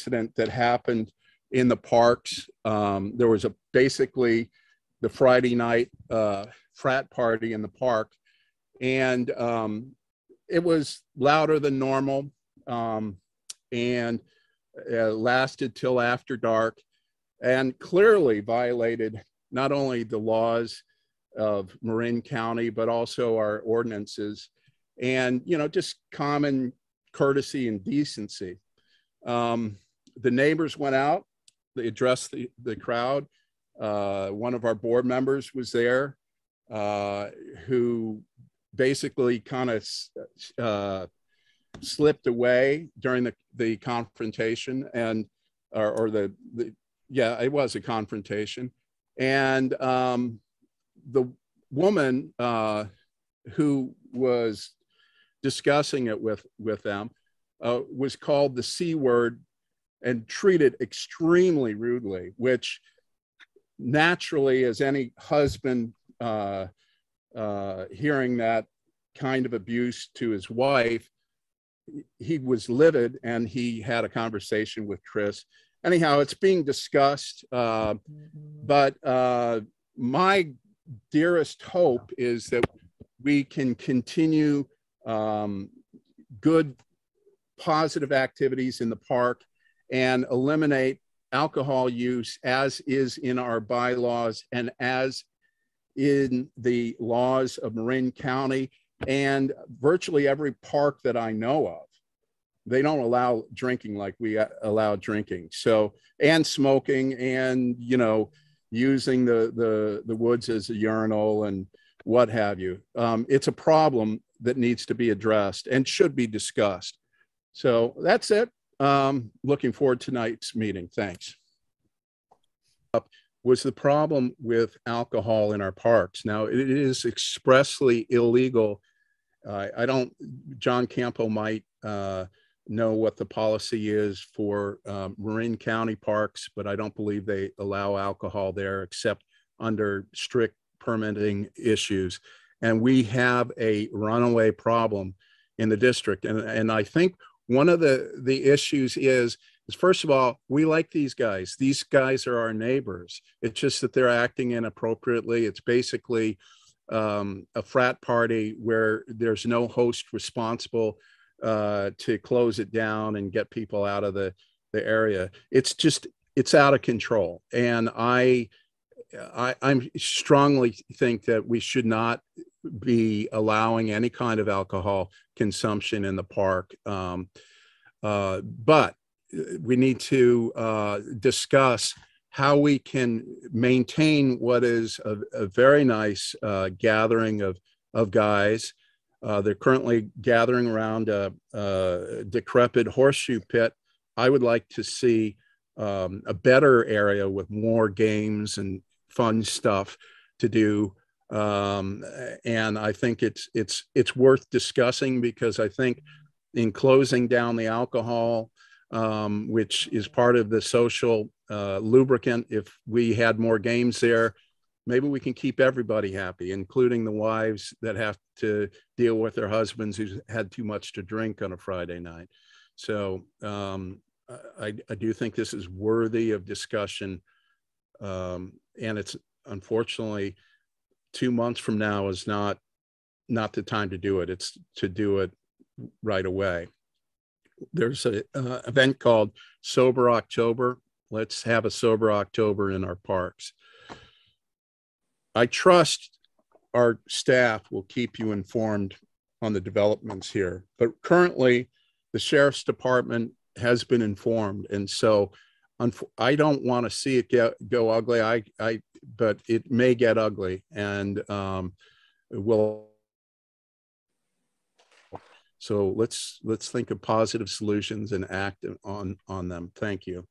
incident that happened in the parks. Um, there was a basically the Friday night uh, frat party in the park, and um, it was louder than normal, um, and uh, lasted till after dark, and clearly violated not only the laws of Marin County but also our ordinances, and you know just common courtesy and decency. Um, the neighbors went out, they addressed the, the crowd. Uh, one of our board members was there uh, who basically kind of uh, slipped away during the, the confrontation and or, or the, the yeah it was a confrontation and um, the woman uh, who was discussing it with with them uh, was called the c word and treated extremely rudely which naturally as any husband uh, uh, hearing that kind of abuse to his wife he was livid and he had a conversation with chris. Anyhow it's being discussed uh, but uh, my dearest hope is that we can continue um, good positive activities in the park and eliminate alcohol use as is in our bylaws and as in the laws of Marin County and virtually every park that I know of. They don't allow drinking like we allow drinking. So, and smoking and, you know, using the, the, the woods as a urinal and what have you. Um, it's a problem that needs to be addressed and should be discussed. So that's it. Um, looking forward to tonight's meeting. Thanks. Was the problem with alcohol in our parks. Now, it is expressly illegal. Uh, I don't, John Campo might uh, know what the policy is for um, Marin County parks, but I don't believe they allow alcohol there except under strict permitting issues. And we have a runaway problem in the district. And, and I think one of the, the issues is, is first of all, we like these guys. These guys are our neighbors. It's just that they're acting inappropriately. It's basically um, a frat party where there's no host responsible uh, to close it down and get people out of the, the area. It's just, it's out of control. And I, I, I strongly think that we should not be allowing any kind of alcohol consumption in the park. Um, uh, but we need to uh, discuss how we can maintain what is a, a very nice uh, gathering of, of guys uh, they're currently gathering around a, a, decrepit horseshoe pit. I would like to see um, a better area with more games and fun stuff to do. Um, and I think it's it's it's worth discussing because I think in closing down the alcohol, um, which is part of the social uh, lubricant, if we had more games there, maybe we can keep everybody happy, including the wives that have to deal with their husbands who had too much to drink on a Friday night. So um, I, I, do think this is worthy of discussion. Um, and it's unfortunately two months from now is not not the time to do it. It's to do it right away. There's an uh, event called Sober October. Let's have a sober October in our parks. I trust our staff will keep you informed on the developments here. But currently, the sheriff's department has been informed, and so I don't want to see it get, go ugly. I, I, but it may get ugly, and um, will. So let's let's think of positive solutions and act on on them. Thank you.